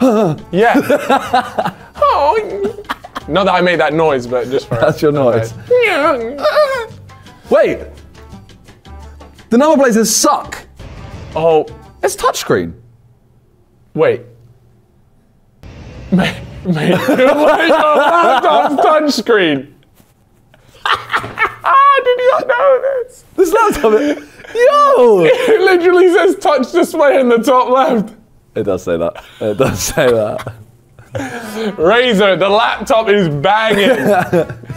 Yeah. oh. Not that I made that noise, but just for That's your noise. Okay. Wait. The number says suck. Oh, It's touchscreen. wait. Mate, mate, laptop's touchscreen? ah, did you not know this? This laptop. Yo! It literally says touch display in the top left. It does say that. It does say that. Razer, the laptop is banging.